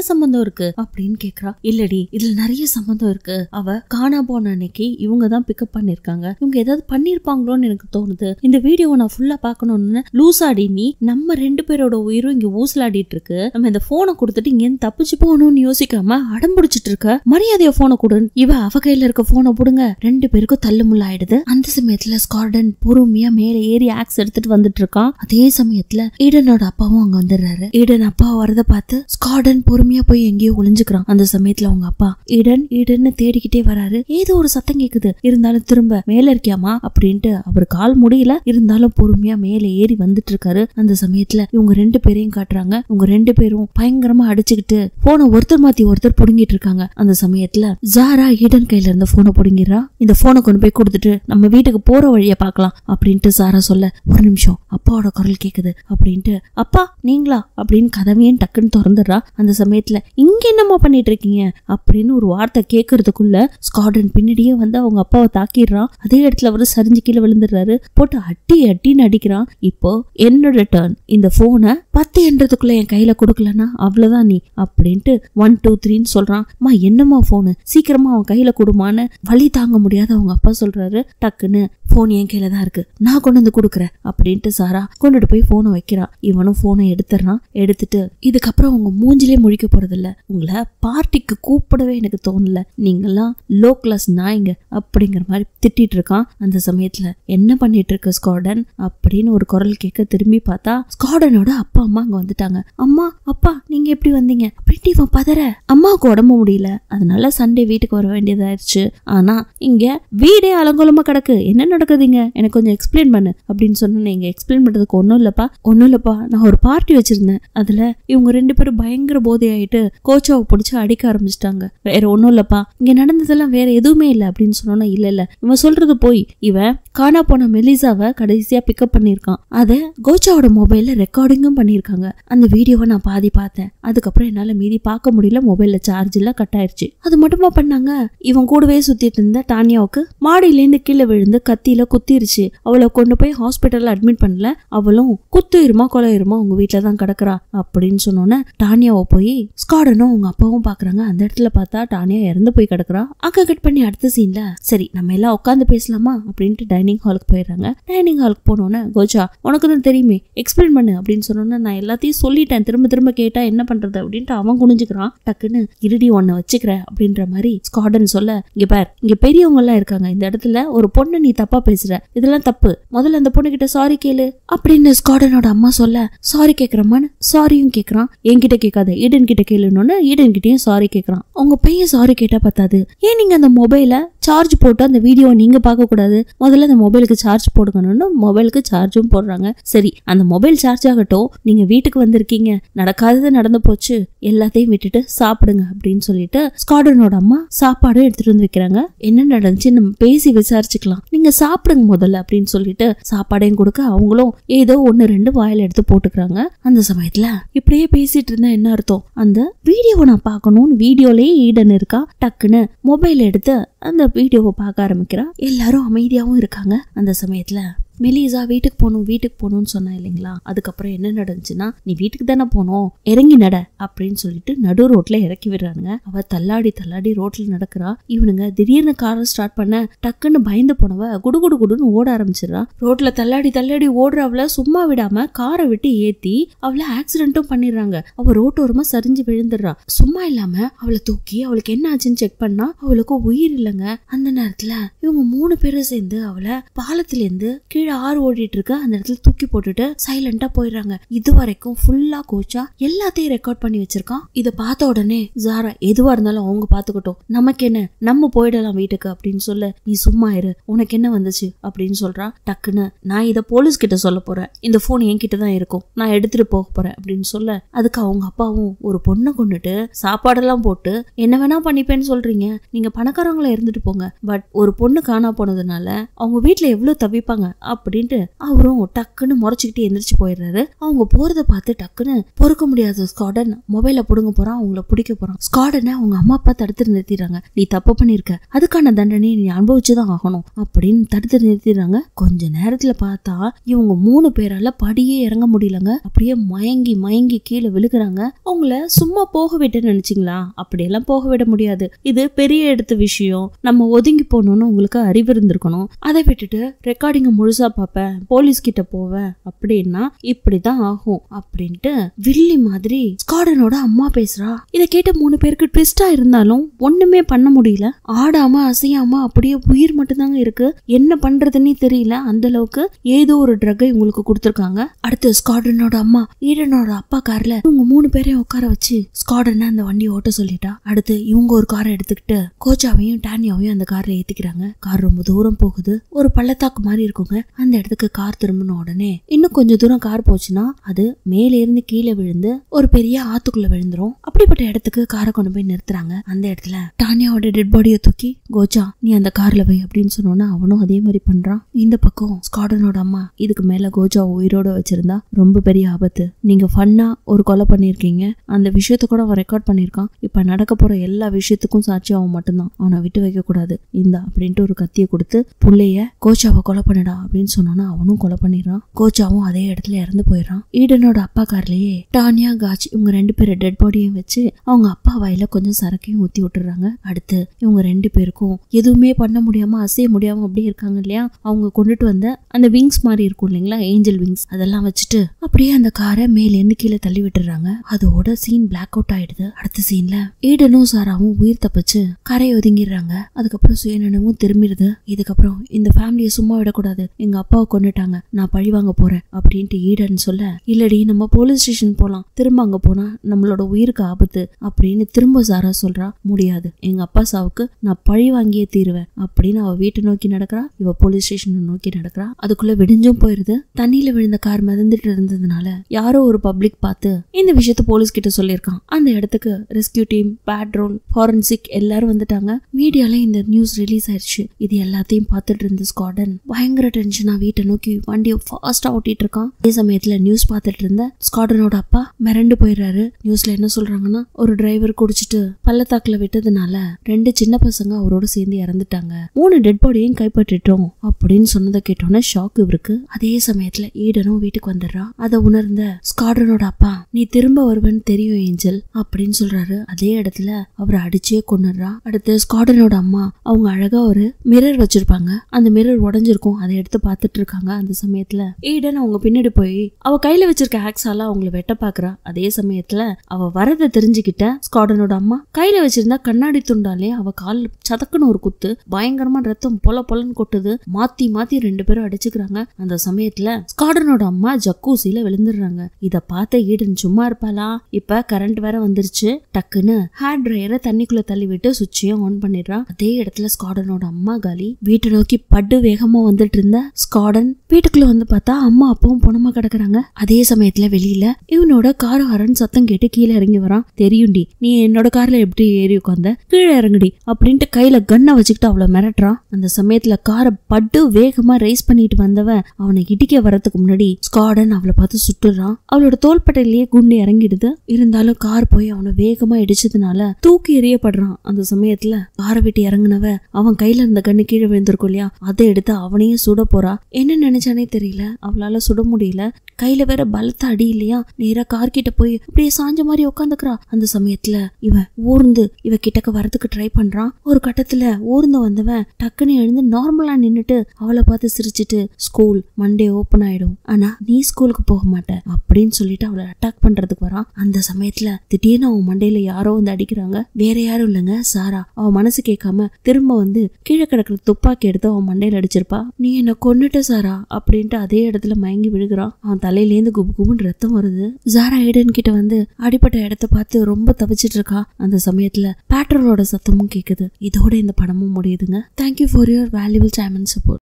சம்பந்தம் இருக்கு? அப்படின்னு கேக்குறா. இல்லடி இதுல நிறைய சம்பந்தம் இருக்கு. அவ காணா போன அன்னைக்கு இவங்க தான் பிக்கப் பண்ணிருக்காங்க. இவங்க ஏதாவது பண்ணிருப்பாங்களோன்னு எனக்கு தோணுது. இந்த வீடியோவை நான் ஃபுல்லா பாக்கணும்னு லூசாடி நீ நம்ம ரெண்டு பேரோட உயிரும் இங்க ஊசலாடிட்டு இருக்கு நம்ம இந்த போனை கொடுத்துட்டு இங்க தப்பிச்சு போகணும்னு யோசிக்காம அடம் பிடிச்சிட்டு இருக்க மரியாதைய போனை கொடு இவ அவ கையில இருக்க போனை புடுங்க. ரெண்டு ரெண்டு பேருக்கும் தள்ளுமுள்ள ஆயிடுது அந்த சமயத்துல ஸ்கார்டன் பொறுமையா மேல ஏறி ஆக்ஸ் எடுத்துட்டு வந்துட்டு இருக்கான் அதே சமயத்துல ஈடனோட அப்பாவும் அங்க வந்துடுறாரு. ஈடன் அப்பா வரத பார்த்து ஸ்கார்டன் பொறுமையா போய் எங்கேயோ ஒளிஞ்சுக்கிறான். அந்த சமயத்துல அவங்க அப்பா ஈடன் ஈடன்னு தேடிக்கிட்டே வராரு. ஏதோ ஒரு சத்தம் கேக்குது. இருந்தாலும் திரும்ப மேல இருக்கியாமா? அப்படின்ட்டு அவர் கால் முடியல. இருந்தாலும் பொறுமையா மேல ஏறி வந்துட்டு இருக்காரு அந்த சமயத்துல இவங்க ரெண்டு பேரையும் காட்டுறாங்க. இவங்க ரெண்டு பேரும் பயங்கரமா அடிச்சுக்கிட்டு போனை ஒருத்தர் மாத்தி ஒருத்தர் புடுங்கிட்டு இருக்காங்க அந்த சமயத்துல ஜாரா ஈடன் கையில இருந்த போனை புடுங்கிடுறா. இந்த இந்த ஃபோனை கொண்டு போய் கொடுத்துட்டு நம்ம வீட்டுக்கு போற வழியை பார்க்கலாம் அப்படின்ட்டு சாரா சொல்ல ஒரு நிமிஷம் அப்பாவோட குரல் கேட்குது அப்படின்ட்டு அப்பா நீங்களா? அப்படின்னு கதவையும் டக்குன்னு திறந்துடுறா? அந்த சமயத்தில் இங்கே என்னம்மா பண்ணிட்டு இருக்கீங்க? அப்படின்னு ஒரு வார்த்தை கேட்கறதுக்குள்ள ஸ்கார்டன் பின்னாடியே வந்து அவங்க அப்பாவை தாக்கிடுறான் அதே இடத்துல அவர் சரிஞ்சு கீழே விழுந்துடுறாரு. போட்டு அட்டி அட்டின்னு அடிக்கிறான் இப்போ என்னோட டேர்ன் இந்த போனை பத்து என்றதுக்குள்ள என் கையில கொடுக்கலன்னா அவ்வளவுதான் நீ அப்படின்ட்டு ஒன் டூ த்ரீன்னு சொல்றான். அம்மா என்னம்மா போனு சீக்கிரமா அவன் கையில கொடுமான்னு வழி தாங்க முடியாது. அவங்க அப்பா சொல்றாரு டக்குன்னு போன் என் கையில தான் இருக்கு. நான் கொண்டு வந்து கொடுக்குறேன் அப்படின்ட்டு சாரா கொண்டுட்டு போய் போனை வைக்கிறான் இவனும் போனை எடுத்துறான் எடுத்துட்டு இதுக்கப்புறம் உங்க மூஞ்சிலே முழிக்க போறதில்ல. உங்களை பார்ட்டிக்கு கூப்பிடவே எனக்கு தோணல. நீங்கெல்லாம் லோ கிளாஸ் நாய்ங்க அப்படிங்கிற மாதிரி திட்டிட்டு இருக்கான். அந்த சமயத்துல என்ன பண்ணிட்டு இருக்க ஸ்கார்டன் அப்படின்னு ஒரு குரல் கேட்க திரும்பி பார்த்தா ஸ்கார்டனோட அப்பா அம்மா அங்க வந்துட்டாங்க. அம்மா அப்பா நீங்க எப்படி வந்தீங்க? அப்படின்ட்டு இவன் பதற. அம்மாவுக்கு உடம்பு முடியல. அதனால சண்டே வீட்டுக்கு வர வேண்டியதாயிருச்சு. ஆனா இங்க வீடே அலங்கோலமா கிடக்கு. என்ன நடக்குதுங்க? எனக்கு கொஞ்சம் எக்ஸ்பிளைன் பண்ணு. அப்படின்னு சொன்னேன் நீங்க எக்ஸ்பிளைன் பண்றதுக்கு ஒன்றும் இல்லப்பா. ஒன்றும் இல்லப்பா. நான் ஒரு பார்ட்டி வச்சிருந்தேன். அதுல இவங்க ரெண்டு பேரும் பயங்கர போதையாயிட்டு கோச்சாவை பிடிச்சி அடிக்க ஆரம்பிச்சிட்டாங்க. வேற ஒன்றும் இல்லப்பா. இங்க நடந்ததெல்லாம் வேற எதுவுமே இல்லை அப்படின்னு சொன்னோன்னா இல்ல இல்ல. இவன் சொல்றது போய் இவன் காணா போன மெலிசாவை கடைசியா பிக்கப் பண்ணியிருக்கான். அதை கோச்சாவோட மொபைல்ல ரெக்கார்டிங்கும் பண்ணியிருக்காங்க. அந்த வீடியோவை நான் பாதி பார்த்தேன். அதுக்கப்புறம் என்னால மீதி பார்க்க முடியல. மொபைல்ல சார்ஜ் எல்லாம் கட் ஆயிருச்சு. அது மட்டுமா பண்ணாங்க? இவன் கூடவே சுத்திட்டு இருந்த அனன்யாவுக்கு மாடியிலேருந்து கீழே விழுந்து கத்தியில குத்திருச்சு. அவளை கொண்டு போய் ஹாஸ்பிட்டல்ல அட்மிட் பண்ணல. அவளும் குத்துயிருமா கொலையிருமா உங்க வீட்டில தான் கிடக்குறா அப்படின்னு சொன்னோன்னே டானியாவை போய் ஸ்காடனும் அவங்க அப்பாவும் பாக்குறாங்க. அந்த இடத்துல பார்த்தா டானியா இறந்து போய் கிடக்குறா. அங்க கட் பண்ணி அடுத்த சீன்ல சரி நம்ம எல்லாம் உட்காந்து பேசலாமா? அப்படின்ட்டு டைனிங் ஹாலுக்கு போயிடுறாங்க. டைனிங் ஹாலுக்கு போனோன்னே கோஜா உனக்கு தான் தெரியுமே எக்ஸ்பிளைன் பண்ணு அப்படின்னு சொன்னோன்னே நான் எல்லாத்தையும் சொல்லிட்டேன். திரும்ப திரும்ப கேட்டா என்ன பண்றது? அப்படின்ட்டு அவன் குனிஞ்சுக்கிறான். டக்குன்னு இருடி ஒன்ன வச்சுக்கிறேன் அப்படின்ற மாதிரி ஸ்கார்டன் சொல்ல இங்க பார் இங்க பெரியவங்க எல்லாம் இருக்காங்க. இந்த இடத்துல ஒரு பொண்ணு நீ தப்பா பேசுற. இதெல்லாம் தப்பு. முதல்ல அந்த பொண்ணு கிட்ட சாரி கேளு. அப்படின்னு ஸ்காடனோட அம்மா சொல்ல சாரி கேக்குறமான்னு சாரியும் கேக்குறான். என்கிட்ட கேட்காத. ஈடன் கிட்ட கேளுன்னு ஈடன் கிட்டயும் சாரி கேக்குறான். உங்க பையன் சாரி கேட்டா பத்தாது. ஏன் நீங்க அந்த மொபைல சார்ஜ் போட்டு அந்த வீடியோ நீங்கள் பார்க்கக்கூடாது. முதல்ல அந்த மொபைலுக்கு சார்ஜ் போடுங்கன்னு மொபைலுக்கு சார்ஜும் போடுறாங்க. சரி அந்த மொபைல் சார்ஜ் ஆகட்டும். நீங்கள் வீட்டுக்கு வந்திருக்கீங்க. நடக்காதது நடந்து போச்சு. எல்லாத்தையும் விட்டுட்டு சாப்பிடுங்க அப்படின்னு சொல்லிட்டு ஸ்காடனோட அம்மா சாப்பாடும் எடுத்துட்டு வந்து வைக்கிறாங்க. என்ன நடந்துச்சு? நம்ம பேசி விசாரிச்சுக்கலாம். நீங்கள் சாப்பிடுங்க முதல்ல அப்படின்னு சொல்லிட்டு சாப்பாடையும் கொடுக்க அவங்களும் ஏதோ ஒன்று ரெண்டு வாயில் எடுத்து போட்டுக்கிறாங்க. அந்த சமயத்தில் இப்படியே பேசிட்டு இருந்தா என்ன அர்த்தம்? அந்த வீடியோவை நான் பார்க்கணும்னு வீடியோலேயே ஈடன் இருக்கா? டக்குன்னு மொபைல் எடுத்து அந்த வீடியோவை பார்க்க ஆரம்பிக்கிறா. எல்லாரும் அமைதியாகவும் இருக்காங்க அந்த சமயத்தில். மெலிசா வீட்டுக்கு போகணும் வீட்டுக்கு போகணும்னு சொன்னேன் இல்லைங்களா? அதுக்கப்புறம் என்ன நடந்துச்சுன்னா நீ வீட்டுக்கு தானே போனோம் இறங்கி நட அப்படின்னு சொல்லிட்டு நடு ரோட்ல இறக்கி விடுறாங்க அவ தள்ளாடி தள்ளாடி ரோட்ல நடக்கிறா. இவனுங்க திடீர்னு காரை ஸ்டார்ட் பண்ண டக்குன்னு பயந்து போனவ குடு குடு குடுன்னு ஓட ஆரம்பிச்சிடறா. ரோட்ல தள்ளாடி தள்ளாடி ஓடுற சும்மா விடாம காரை விட்டு ஏத்தி அவளை ஆக்சிடென்ட்டும் பண்ணிடுறாங்க. அவ ரோட்டோரமா சரிஞ்சு விழுந்துடுறா. சும்மா இல்லாம அவளை தூக்கி அவளுக்கு என்ன ஆச்சுன்னு செக் பண்ணா அவளுக்கு உயிர் இல்லைங்க. அந்த நேரத்துல இவங்க மூணு பேரும் சேர்ந்து அவளை பாலத்திலேருந்து கீழே கீழே ஆறு ஓடிட்டு இருக்க அந்த இடத்துல தூக்கி போட்டுட்டு சைலண்டா போயிடுறாங்க. இது வரைக்கும் ஃபுல்லா கோச்சா எல்லாத்தையும் ரெக்கார்ட் பண்ணி வச்சிருக்கான். இதை பார்த்த உடனே ஜாரா எதுவா இருந்தாலும் அவங்க பாத்துக்கிட்டோம் நமக்கு என்ன? நம்ம போயிடலாம் வீட்டுக்கு அப்படின்னு சொல்ல நீ சும்மா இரு. உனக்கு என்ன வந்துச்சு? அப்படின்னு சொல்றா டக்குன்னு நான் இதை போலீஸ் கிட்ட சொல்ல போறேன். இந்த போன் என்கிட்ட தான் இருக்கும். நான் எடுத்துட்டு போக போறேன். அப்படின்னு சொல்ல அதுக்கு அவங்க அப்பாவும் ஒரு பொண்ணை கொண்டுட்டு சாப்பாடெல்லாம் போட்டு என்ன வேணா பண்ணிப்பேன்னு சொல்றீங்க. நீங்க பணக்காரங்களை இருந்துட்டு போங்க. பட் ஒரு பொண்ணு காணா போனதுனால அவங்க வீட்டுல எவ்வளவு தவிப்பாங்க? அப்படின்ட்டு அவரும் டக்குன்னு முறைச்சுக்கிட்டு எந்திரிச்சு போயிடுறாரு. அவங்க போறதை பார்த்து டக்குன்னு பொறுக்க முடியாத ஸ்காடன் மொபைல புடுங்க போறான் அவங்கள பிடிக்க போறான். ஸ்காடனை அவங்க அம்மா அப்பா தடுத்து நிறுத்திடுறாங்க. நீ தப்பு பண்ணிருக்க. அதுக்கான தண்டனை நீ அனுபவிச்சுதான் ஆகணும் அப்படின்னு தடுத்து நிறுத்திடுறாங்க. கொஞ்ச நேரத்துல பார்த்தா இவங்க மூணு பேரால படியே இறங்க முடியலங்க. அப்படியே மயங்கி மயங்கி கீழே விழுகிறாங்க. அவங்கள சும்மா போக விட்டு நினைச்சிங்களா? அப்படியெல்லாம் போக விட முடியாது. இது பெரிய எடுத்த விஷயம். நம்ம ஒதுங்கி போகணும்னு உங்களுக்கு அறிவு இருந்திருக்கணும். அதை விட்டுட்டு ரெக்கார்டிங்கை முழுசா பார்ப்பேன் போலீஸ் கிட்ட போவேன் அப்படின்னா இப்படிதான் ஆகும் அப்படின்ட்டு வில்லி மாதிரி ஸ்காடனோட அம்மா பேசுறா. இதை கேட்ட மூணு பேருக்கு ட்விஸ்டா இருந்தாலும் ஒண்ணுமே பண்ண முடியல. ஆடாம அசையாம அப்படியே உயிர் மட்டும்தாங்க இருக்கு. என்ன பண்றதுன்னே தெரியல. அந்த அளவுக்கு ஏதோ ஒரு ட்ரக்கை உங்களுக்கு கொடுத்துருக்காங்க. அடுத்து ஸ்காடனோட அம்மா ஈடனோட அப்பா கார்ல இவங்க மூணு பேரையும் உட்கார வச்சு ஸ்காடனை அந்த வண்டியை ஓட்ட சொல்லிட்டா. அடுத்து இவங்க ஒரு காரை எடுத்துக்கிட்டு கோச்சாவையும் டானியாவையும் அந்த கார்ல ஏத்திக்கிறாங்க. கார் ரொம்ப தூரம் போகுது. ஒரு பள்ளத்தாக்கு மாதிரி இருக்குங்க. அந்த இடத்துக்கு கார் திரும்பின உடனே இன்னும் கொஞ்சம் தூரம் கார் போச்சுன்னா அது மேலே இருந்து கீழே விழுந்து ஒரு பெரிய ஆத்துக்குள்ள விழுந்துரும். அப்படிப்பட்ட இடத்துக்கு காரை கொண்டு போய் நிறுத்துறாங்க. அந்த இடத்துல டானியாவோட டெட் பாடியை தூக்கி கோஜா நீ அந்த கார்ல வை அப்படின்னு சொன்னோன்னா அவனும் அதே மாதிரி பண்றான். இந்த பக்கம் ஸ்காடனோட அம்மா இதுக்கு மேல கோஜா உயிரோட வச்சிருந்தா ரொம்ப பெரிய ஆபத்து. நீங்க ஃபன்னா ஒரு கொலை பண்ணிருக்கீங்க அந்த விஷயத்த கூட அவன் ரெக்கார்ட் பண்ணியிருக்கான். இப்ப நடக்க போற எல்லா விஷயத்துக்கும் சாட்சி அவன் மட்டும்தான். அவனை விட்டு வைக்க கூடாது இந்த அப்படின்ட்டு ஒரு கத்தியை கொடுத்து பிள்ளைய கோச்சாவை கொலை பண்ணிடா அப்படின்னு அப்படின்னு சொன்னோன்னா அவனும் கொலை பண்ணிடுறான். கோச்சாவும் அதே இடத்துல இறந்து போயிடுறான். ஈடனோட அப்பா கார்லயே டானியா காஜ் இவங்க ரெண்டு பேரும் டெட் பாடியும் வச்சு அவங்க அப்பா வாயில கொஞ்சம் சரக்கையும் ஊத்தி விட்டுறாங்க அடுத்து இவங்க ரெண்டு பேருக்கும் எதுவுமே பண்ண முடியாம அசைய முடியாம அப்படியே இருக்காங்க இல்லையா? அவங்க கொண்டுட்டு வந்த அந்த விங்ஸ் மாதிரி இருக்கும் இல்லைங்களா? ஏஞ்சல் விங்ஸ் அதெல்லாம் வச்சுட்டு அப்படியே அந்த காரை மேலேருந்து கீழே தள்ளி விட்டுறாங்க அதோட சீன் பிளாக் அவுட் ஆயிடுது. அடுத்த சீன்ல ஈடனும் சாராவும் உயிர் தப்பிச்சு கரை ஒதுங்கிடுறாங்க. அதுக்கப்புறம் சுயநனமும் திரும்பிடுது. இதுக்கப்புறம் இந்த ஃபேமிலியை சும்மா விடக்கூடாது. எங்க அப்பாவை கொண்டுட்டாங்க. நான் பழி வாங்க போறேன் அப்படின்ட்டு ஈடன் சொல்ல இல்லடி நம்ம போலீஸ் ஸ்டேஷன் போலாம். திரும்ப அங்க போனா நம்மளோட உயிருக்கு ஆபத்து அப்படின்னு திரும்ப சாரா சொல்றா முடியாது. எங்க அப்பா சாவுக்கு நான் பழி வாங்கியே தீருவேன் அப்படின்னு அவ வீட்டை நோக்கி நடக்கிறா இவ போலீஸ் ஸ்டேஷன் நோக்கி நடக்கிறா. அதுக்குள்ள விடிஞ்சும் போயிருது. தண்ணியில விழுந்த கார் மிதந்துட்டு இருந்ததுனால யாரோ ஒரு பப்ளிக் பார்த்து இந்த விஷயத்த போலீஸ் கிட்ட சொல்லியிருக்கான். அந்த இடத்துக்கு ரெஸ்கியூ டீம் பேட்ரோல் ஃபாரன்சிக் எல்லாரும் வந்துட்டாங்க. மீடியால இந்த நியூஸ் ரிலீஸ் ஆயிடுச்சு இது எல்லாத்தையும் பார்த்துட்டு இருந்த ஸ்காடன் பயங்கர டென்ஷன். வீட்டை நோக்கி வண்டியை ஃபாஸ்ட்டாக ஓட்டிட்டு இருக்கான் அதே சமயத்தில் நியூஸ் பார்த்துட்டு இருந்த ஸ்காடனோட அப்பா மிரண்டு போயிடுறாரு. நியூஸில் என்ன சொல்கிறாங்கன்னா ஒரு டிரைவர் குடிச்சிட்டு பள்ளத்தாக்கில் விட்டதுனால ரெண்டு சின்ன பசங்க அவரோட சேர்ந்து இறந்துட்டாங்க. மூணு டெட் பாடியையும் கைப்பற்றிட்டோம் அப்படின்னு சொன்னதை கேட்டோன்னே ஷாக் இவருக்கு. அதே சமயத்தில் ஈடனும் வீட்டுக்கு வந்துடுறா அதை உணர்ந்த ஸ்காடனோட அப்பா நீ திரும்ப வருவேன்னு தெரியும் ஏஞ்சல் அப்படின்னு சொல்றாரு. அதே இடத்துல அவரை அடிச்சே கொண்டுடுறா அடுத்து ஸ்காடனோட அம்மா அவங்க அழகா ஒரு மிரர் வச்சிருப்பாங்க. அந்த மிரர் உடஞ்சிருக்கும். அதை எடுத்து பார்த்துட்டு இருக்காங்க அந்த சமயத்துல. ஈடன் அவங்க பின்னாடி போய் அவ கையில வச்சிருக்க ஆக்ஸால அவங்கள வெட்ட பாக்குறா. அதே சமயத்துல அவ வரத தெரிஞ்சுக்கிட்ட ஸ்காடனோட அம்மா கையில வச்சிருந்தா கண்ணாடி துண்டாலே அவ கால் சதக்குன்னு ஒரு குத்து பயங்கரமா ரத்தம் பொல பொலன்னு கொட்டுது. மாத்தி மாத்தி ரெண்டு பேரும் அடிச்சுக்கிறாங்க. அந்த சமயத்துல ஸ்காடனோட அம்மா ஜக்கூசில விழுந்துடுறாங்க. இத பார்த்த ஈடன் சும்மா இருப்பாளா? இப்ப கரண்ட் வேற வந்துருச்சு. டக்குன்னு ஹேர் ட்ரையரை தண்ணிக்குள்ள தள்ளி விட்டு சுவிட்சையும் ஆன் பண்ணிடுறா. அதே இடத்துல ஸ்காடனோட அம்மா காலி வீட்டை நோக்கி படு வேகமா வந்துட்டு இருந்த ஸ்காடன் வீட்டுக்குள்ள வந்து பார்த்தா அம்மா அப்பாவும் பொணமா கிடக்குறாங்க. அதே சமயத்துல வெளியில இவனோட கார் ஹரன் சத்தம் கேட்டு கீழே இறங்கி வரான். தெரியும்டி நீ என்னோட கார்ல எப்படி ஏறி உட்காந்த கீழே இறங்குடி அப்படின்ட்டு கையில கன்னை வச்சுக்கிட்டு அவளை மிரட்டுறான். அந்த சமயத்துல காரை பட்டு வேகமா ரேஸ் பண்ணிட்டு வந்தவன் அவனை இடிக்க வரதுக்கு முன்னாடி ஸ்காடன் அவளை பார்த்து சுட்டுறான். அவளோட தோள்பட்டையிலேயே குண்டு இறங்கிடுது. இருந்தாலும் கார் போய் அவனை வேகமா இடிச்சதுனால தூக்கி எறியப்படுறான். அந்த சமயத்துல காரை விட்டு இறங்குனவ அவன் கையில இருந்த கண்ணு கீழே விழுந்திருக்கும் இல்லையா? அதை எடுத்து அவனையும் சுட போறா என்ன நினைச்சானே தெரியல. அவளால சுட முடியல. கையில வேற பலத்த அடி இல்லையா? நேரா கார்கிட்ட போய் அப்படியே சாஞ்ச மாதிரி உட்காந்துக்கிறா. அந்த சமயத்துல இவன் ஊர்ந்து இவ கிட்டக்க வரதுக்கு ட்ரை பண்றான். ஒரு கட்டத்துல ஊர்ந்து வந்தவன் டக்குன்னு எழுந்து நார்மலா நின்னுட்டு அவளை பார்த்து சிரிச்சிட்டு ஸ்கூல் மண்டே ஓபன் ஆயிடும். ஆனா நீ ஸ்கூலுக்கு போக மாட்ட. அப்படின்னு சொல்லிட்டு அவளை அட்டாக் பண்றதுக்கு வரான். அந்த சமயத்துல திடீர்னு அவன் மண்டையில யாரோ வந்து அடிக்கிறாங்க. வேற யாரும் இல்லைங்க சாரா. அவன் மனசு கேட்காம திரும்ப வந்து கீழே கிடக்குற துப்பாக்கி எடுத்து அவன் மண்டையில அடிச்சிருப்பா. நீ என்ன கொண்டு கொண்டுட்டேன் சாரா அப்படின்ட்டு அதே இடத்துல மயங்கி விழுகிறான். அவன் தலையிலேருந்து குபு குபுன்னு ரத்தம் வருது. ஜாரா ஐடன் கிட்ட வந்து அடிப்பட்ட இடத்த பார்த்து ரொம்ப தவிச்சிட்டு இருக்கா. அந்த சமயத்துல பேட்ரோலோட சத்தமும் கேட்குது இதோட இந்த படமும் முடியுதுங்க. Thank you for your valuable time and support